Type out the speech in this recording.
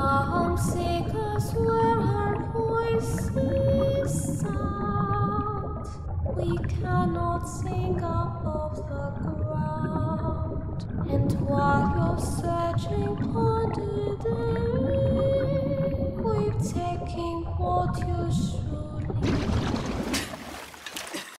Homesickers where our voices sound. We cannot sing above the ground. And while you're searching under the we're taking what you should.